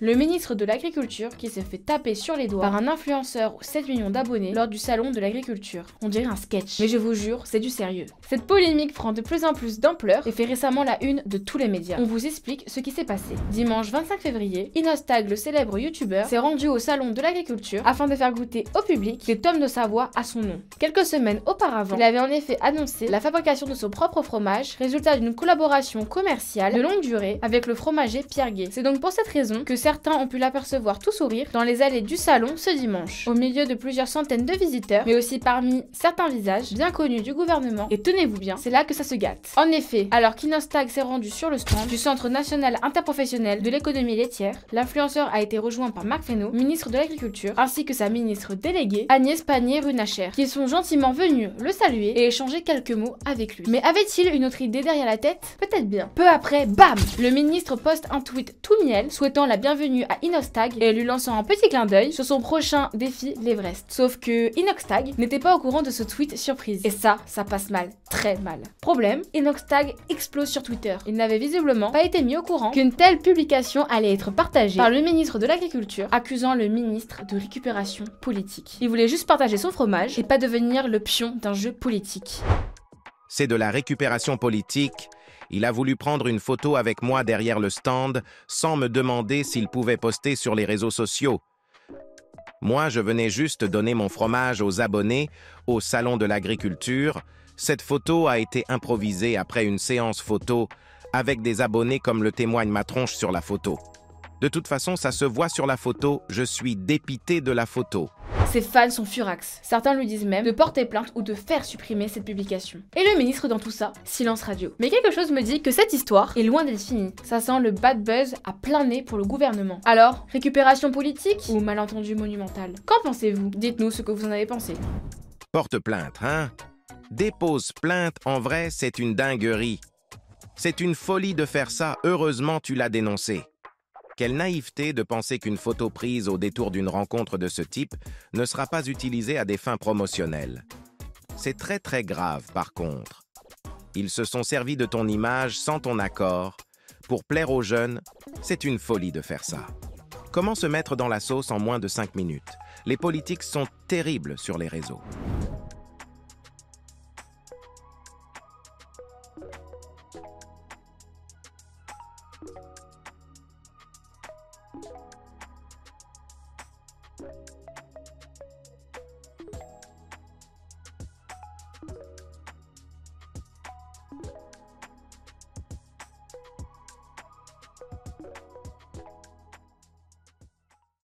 Le ministre de l'Agriculture qui s'est fait taper sur les doigts par un influenceur aux 7 millions d'abonnés lors du salon de l'agriculture. On dirait un sketch, mais je vous jure, c'est du sérieux. Cette polémique prend de plus en plus d'ampleur et fait récemment la une de tous les médias. On vous explique ce qui s'est passé. Dimanche 25 février, Inostag, le célèbre youtubeur, s'est rendu au salon de l'agriculture afin de faire goûter au public les tomes de Savoie à son nom. Quelques semaines auparavant, il avait en effet annoncé la fabrication de son propre fromage, résultat d'une collaboration commerciale de longue durée avec le fromager Pierre Gay. C'est donc pour cette raison que certains ont pu l'apercevoir tout sourire dans les allées du salon ce dimanche, au milieu de plusieurs centaines de visiteurs, mais aussi parmi certains visages bien connus du gouvernement. Et tenez-vous bien, c'est là que ça se gâte. En effet, alors qu'Inostag s'est rendu sur le stand du Centre national interprofessionnel de l'économie laitière, l'influenceur a été rejoint par Marc Fesneau, ministre de l'Agriculture, ainsi que sa ministre déléguée, Agnès Pannier-Runacher, qui sont gentiment venus le saluer et échanger quelques mots avec lui. Mais avait-il une autre idée derrière la tête? Peut-être bien. Peu après, bam Le ministre poste un tweet tout miel, souhaitant la bienvenue à Inoxtag et lui lançant un petit clin d'œil sur son prochain défi, l'Everest. Sauf que Inoxtag n'était pas au courant de ce tweet surprise. Et ça, ça passe mal, très mal. Problème, Inoxtag explose sur Twitter. Il n'avait visiblement pas été mis au courant qu'une telle publication allait être partagée par le ministre de l'Agriculture, accusant le ministre de récupération politique. Il voulait juste partager son fromage et pas devenir le pion d'un jeu politique. C'est de la récupération politique il a voulu prendre une photo avec moi derrière le stand sans me demander s'il pouvait poster sur les réseaux sociaux. Moi, je venais juste donner mon fromage aux abonnés au Salon de l'Agriculture. Cette photo a été improvisée après une séance photo avec des abonnés comme le témoigne ma tronche sur la photo. De toute façon, ça se voit sur la photo, je suis dépité de la photo. Ses fans sont furax. Certains lui disent même de porter plainte ou de faire supprimer cette publication. Et le ministre dans tout ça, silence radio. Mais quelque chose me dit que cette histoire est loin d'être finie. Ça sent le bad buzz à plein nez pour le gouvernement. Alors, récupération politique ou malentendu monumental? Qu'en pensez-vous? Dites-nous ce que vous en avez pensé. Porte plainte, hein? Dépose plainte, en vrai, c'est une dinguerie. C'est une folie de faire ça, heureusement tu l'as dénoncé. Quelle naïveté de penser qu'une photo prise au détour d'une rencontre de ce type ne sera pas utilisée à des fins promotionnelles. C'est très très grave par contre. Ils se sont servis de ton image sans ton accord. Pour plaire aux jeunes, c'est une folie de faire ça. Comment se mettre dans la sauce en moins de 5 minutes? Les politiques sont terribles sur les réseaux. You